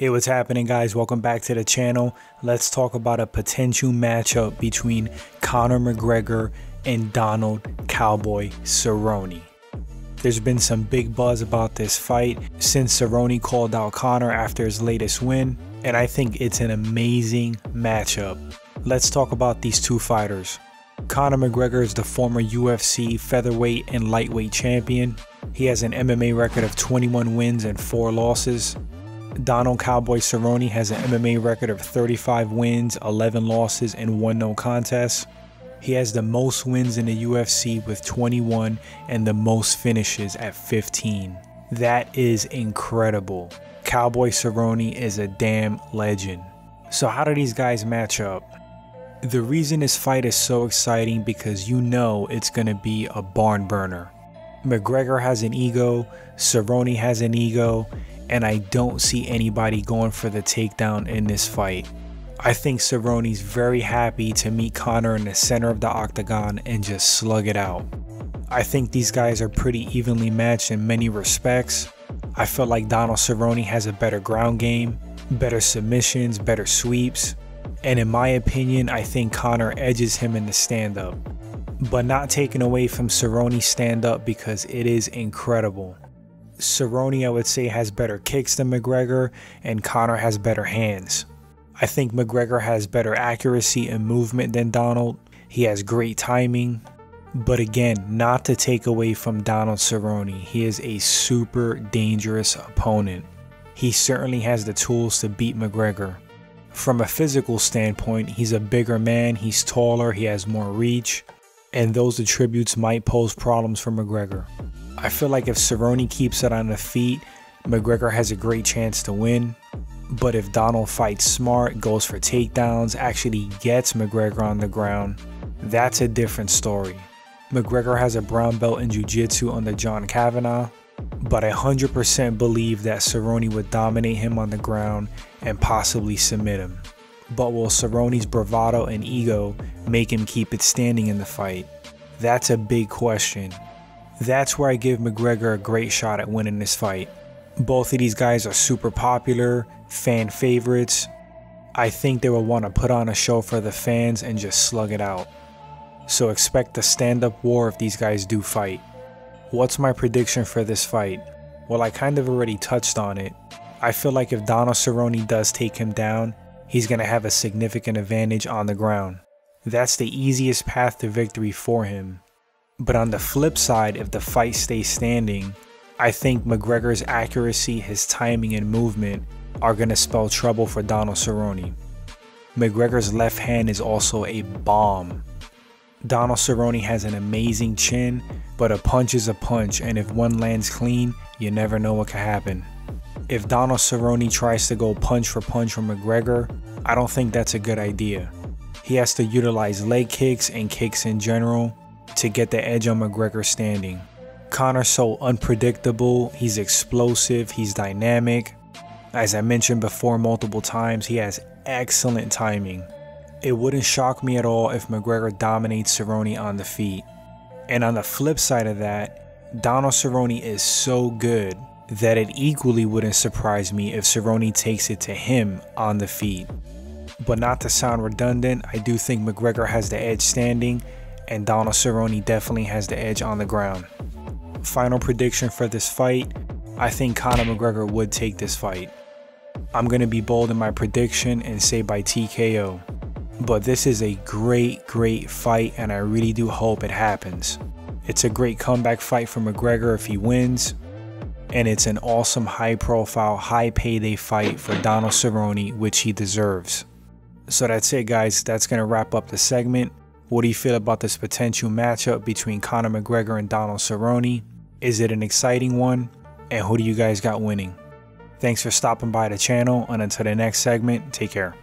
Hey, what's happening, guys? Welcome back to the channel. Let's talk about a potential matchup between Conor McGregor and Donald Cowboy Cerrone. There's been some big buzz about this fight since Cerrone called out Conor after his latest win, and I think it's an amazing matchup. Let's talk about these two fighters. Conor McGregor is the former UFC featherweight and lightweight champion. He has an MMA record of 21 wins and 4 losses. Donald Cowboy Cerrone has an MMA record of 35 wins, 11 losses, and 1 no contest. He has the most wins in the UFC with 21 and the most finishes at 15. That is incredible. Cowboy Cerrone is a damn legend. So how do these guys match up? The reason this fight is so exciting because you know it's going to be a barn burner. McGregor has an ego, Cerrone has an ego, and I don't see anybody going for the takedown in this fight. I think Cerrone's very happy to meet Conor in the center of the octagon and just slug it out. I think these guys are pretty evenly matched in many respects. I feel like Donald Cerrone has a better ground game, better submissions, better sweeps, and in my opinion, I think Conor edges him in the stand up. But not taken away from Cerrone's stand up because it is incredible. Cerrone, I would say, has better kicks than McGregor, and Conor has better hands. I think McGregor has better accuracy and movement than Donald. He has great timing. But again, not to take away from Donald Cerrone, he is a super dangerous opponent. He certainly has the tools to beat McGregor. From a physical standpoint, he's a bigger man, he's taller, he has more reach, and those attributes might pose problems for McGregor. I feel like if Cerrone keeps it on the feet, McGregor has a great chance to win. But if Donald fights smart, goes for takedowns, actually gets McGregor on the ground, that's a different story. McGregor has a brown belt in Jiu-Jitsu under John Kavanagh, but I 100% believe that Cerrone would dominate him on the ground and possibly submit him. But will Cerrone's bravado and ego make him keep it standing in the fight? That's a big question, that's where I give McGregor a great shot at winning this fight. Both of these guys are super popular, fan favorites. I think they will want to put on a show for the fans and just slug it out. So expect a stand up war if these guys do fight. What's my prediction for this fight? Well, I kind of already touched on it. I feel like if Donald Cerrone does take him down, he's going to have a significant advantage on the ground. That's the easiest path to victory for him. But on the flip side, if the fight stays standing, I think McGregor's accuracy, his timing, and movement are going to spell trouble for Donald Cerrone. McGregor's left hand is also a bomb. Donald Cerrone has an amazing chin, but a punch is a punch, and if one lands clean, you never know what could happen. If Donald Cerrone tries to go punch for punch from McGregor, I don't think that's a good idea. He has to utilize leg kicks and kicks in general, to get the edge on McGregor standing. Conor's so unpredictable, he's explosive, he's dynamic. As I mentioned before multiple times, he has excellent timing. It wouldn't shock me at all if McGregor dominates Cerrone on the feet. And on the flip side of that, Donald Cerrone is so good that it equally wouldn't surprise me if Cerrone takes it to him on the feet. But not to sound redundant, I do think McGregor has the edge standing and Donald Cerrone definitely has the edge on the ground. Final prediction for this fight, I think Conor McGregor would take this fight. I'm going to be bold in my prediction and say by TKO. But this is a great, great fight and I really do hope it happens. It's a great comeback fight for McGregor if he wins. And it's an awesome high profile, high payday fight for Donald Cerrone, which he deserves. So that's it guys, that's going to wrap up the segment. What do you feel about this potential matchup between Conor McGregor and Donald Cerrone? Is it an exciting one? And who do you guys got winning? Thanks for stopping by the channel, and until the next segment, take care.